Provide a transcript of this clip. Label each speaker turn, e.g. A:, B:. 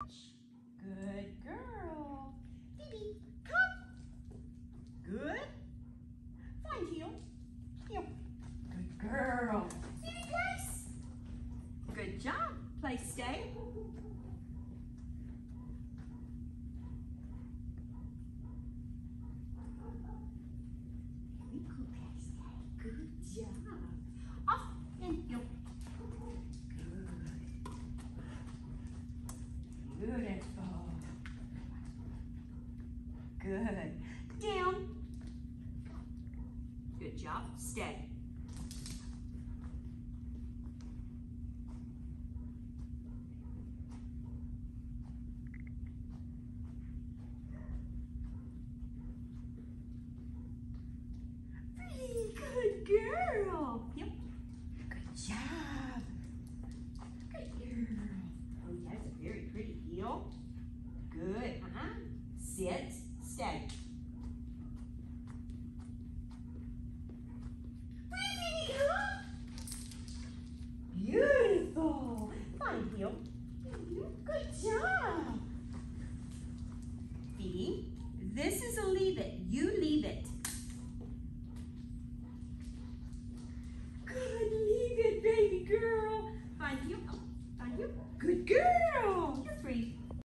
A: Good girl. Phoebe, come. Good. Find heel. Heel. Good girl. Phoebe, place. Good job. Place, stay. Very cool, place, stay. Good job. Off and heel. Good. Beautiful. Good. Down. Good job. Stay. Pretty good girl. Yep. Good job. Good girl. Oh, that's a very pretty heel. Good. Uh-huh. Sit. Pretty. Beautiful. Fine heel. Good job. Phoebe, this is a leave it. You leave it. Good, leave it, baby girl. You. Oh, find you. Good girl.